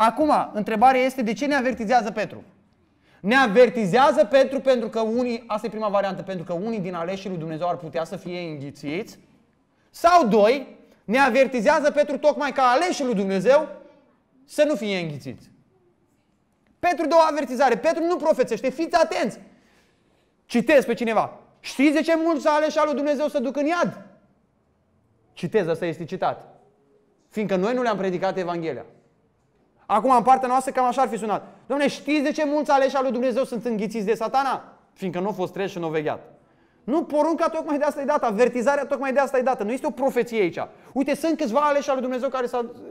Acum, întrebarea este de ce ne avertizează Petru? Ne avertizează Petru pentru că unii, asta e prima variantă, pentru că unii din aleșii lui Dumnezeu ar putea să fie înghițiți. Sau doi, ne avertizează Petru tocmai ca aleșii lui Dumnezeu să nu fie înghițiți. Petru dă o avertizare. Petru nu profețește. Fiți atenți. Citez pe cineva. Știți de ce mulți aleși al lui Dumnezeu să duc în iad? Citez, asta este citat. Fiindcă noi nu le-am predicat Evanghelia. Acum, în partea noastră, cam așa ar fi sunat. Domne, știți de ce mulți aleși al lui Dumnezeu sunt înghițiți de satana? Fiindcă nu au fost treși și nu au vegheat. Nu, porunca tocmai de asta e dată, avertizarea tocmai de asta e dată. Nu este o profeție aici. Uite, sunt câțiva aleși al lui Dumnezeu care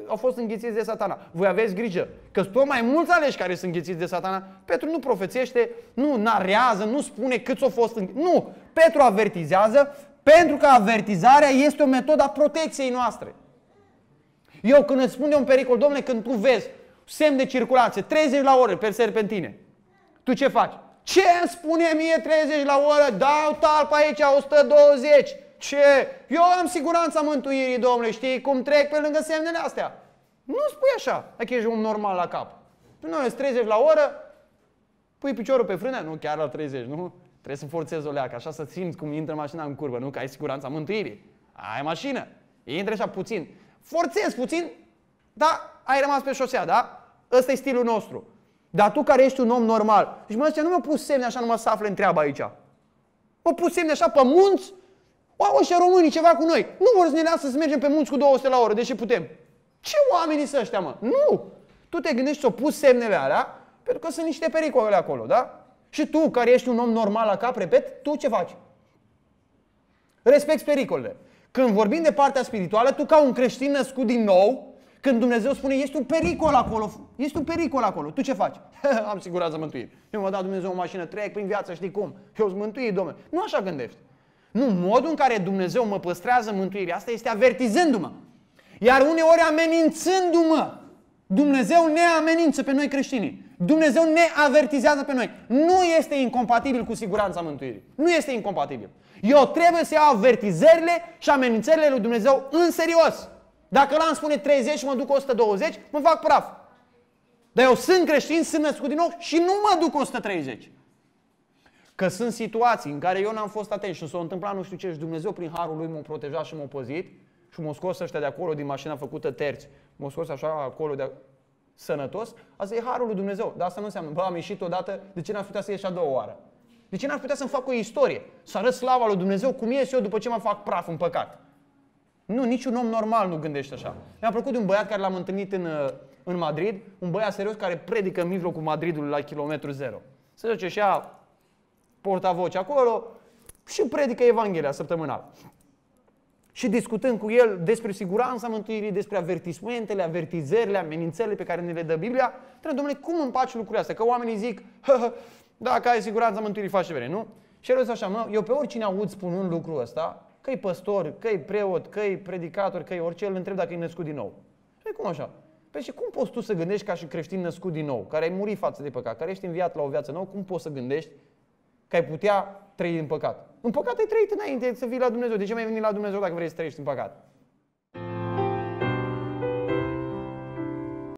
au fost înghițiți de satana. Voi aveți grijă, că sunt tot mai mulți aleși care sunt înghițiți de satana. Petru nu profețește, nu narează, nu spune câți au fost înghițiți. Nu, Petru avertizează pentru că avertizarea este o metodă a protecției noastre. Eu când îți spun de un pericol, domnule, când tu vezi semn de circulație, 30 la oră pe serpentine, tu ce faci? Ce îmi spune mie 30 la oră? Dau talpa aici 120. Ce? Eu am siguranța mântuirii, domnule, știi cum trec pe lângă semnele astea. Nu spui așa, dacă ești un normal la cap. Nu, ești 30 la oră, pui piciorul pe frână, nu chiar la 30, nu? Trebuie să forțezi o leacă, așa să simți cum intră mașina în curvă, nu? Că ai siguranța mântuirii. Ai mașină, intră așa puțin. Forțezi puțin, da, ai rămas pe șosea, da? Ăsta e stilul nostru. Dar tu care ești un om normal, și mă, nu mi-a pus semne așa numai să afle întreaba aici. Mă pus semne așa pe munți, au ăștia românii ceva cu noi. Nu vor să ne lasă să mergem pe munți cu 200 la oră, deși putem. Ce oameni sunt ăștia, mă? Nu! Tu te gândești să o pus semnele alea, pentru că sunt niște pericole acolo, da? Și tu, care ești un om normal la cap, repet, tu ce faci? Respecti pericolele. Când vorbim de partea spirituală, tu ca un creștin născut din nou, când Dumnezeu spune, este un pericol acolo, este un pericol acolo, tu ce faci? Am siguranță mântuire. Eu m-a dat Dumnezeu o mașină, trec prin viață, știi cum? Eu sunt mântuit, domnule. Nu așa gândești. Nu, modul în care Dumnezeu mă păstrează mântuirea, asta este avertizându-mă. Iar uneori amenințându-mă. Dumnezeu ne amenință pe noi creștinii. Dumnezeu ne avertizează pe noi. Nu este incompatibil cu siguranța mântuirii. Nu este incompatibil. Eu trebuie să iau avertizările și amenințările lui Dumnezeu în serios. Dacă l-am spune 30 și mă duc 120, mă fac praf. Dar eu sunt creștin, sunt născut din nou și nu mă duc 130. Că sunt situații în care eu n-am fost atent și s-a întâmplat nu știu ce și Dumnezeu prin harul lui m-a protejat și m-a păzit și m-a scos ăștia de acolo din mașina făcută terți, m-a scos așa acolo de sănătos, asta e harul lui Dumnezeu. Dar asta nu înseamnă, bă, am ieșit odată, de ce n-aș putea să ieși a doua oară? De ce n-aș putea să-mi fac o istorie? Să arăt slava lui Dumnezeu cum ies eu după ce mă fac praf în păcat. Nu, niciun om normal nu gândește așa. Mi-a plăcut de un băiat care l-am întâlnit în, uh, în Madrid, un băiat serios care predică în mijlocul Madridului la kilometru zero. Se duce și ia portavoce acolo și predică Evanghelia săptămânal. Și discutând cu el despre siguranța mântuirii, despre avertismentele, avertizările, amenințările pe care ne le dă Biblia, trebuie, domnule, cum împaci lucrurile astea? Că oamenii zic, hă, hă, dacă ai siguranța mântuirii, faci ce vrei, nu? Și el așa, mă, eu pe oricine aud spunând lucrul ăsta, că e păstor, că e preot, că e predicator, că e orice, îl întreb dacă e născut din nou. Și cum așa? Păi și cum poți tu să gândești ca și creștin născut din nou, care ai murit față de păcat, care ești înviat la o viață nouă, cum poți să gândești că ai putea trăi în păcat? În păcat ai trăit înainte să vii la Dumnezeu. De ce mai veni la Dumnezeu dacă vrei să trăiești în păcat?